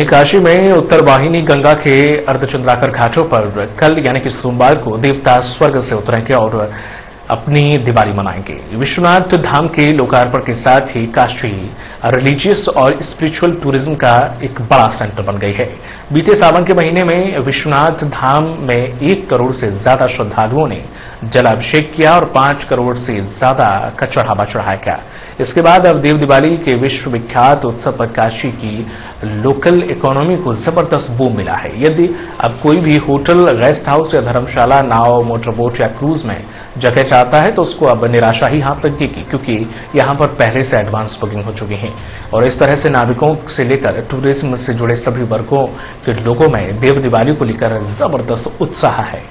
काशी में उत्तर वाहिनी गंगा के अर्धचंद्राकर घाटों पर कल यानी कि सोमवार को देवता स्वर्ग से उतरेंगे और अपनी दिवाली मनाएँगे। विश्वनाथ धाम के लोकार्पण के साथ ही काशी रिलीजियस और स्पिरिचुअल टूरिज़्म का एक बड़ा सेंटर बन गई है। बीते सावन के महीने में विश्वनाथ धाम में एक करोड़ से ज़्यादा श्रद्धालुओं ने जलाभिषेक किया और पाँच करोड़ से ज़्यादा का चढ़ावा चढ़ाया गया। इसके बाद अब देव दिवाली के विश्व विख्यात उत्सव पर काशी की लोकल इकोनॉमी को ज़बरदस्त बूम मिला है। यदि अब कोई भी होटल, गेस्ट हाउस या धर्मशाला, नाव, मोटरबोट या क्रूज में जगह चाहता है तो उसको अब निराशा ही हाथ लगेगी, क्योंकि यहाँ पर पहले से एडवांस बुकिंग हो चुकी है। और इस तरह से नाविकों से लेकर टूरिज़्म से जुड़े सभी वर्गों के लोगों में देव दिवाली को लेकर ज़बरदस्त उत्साह है।